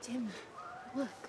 Jim, look.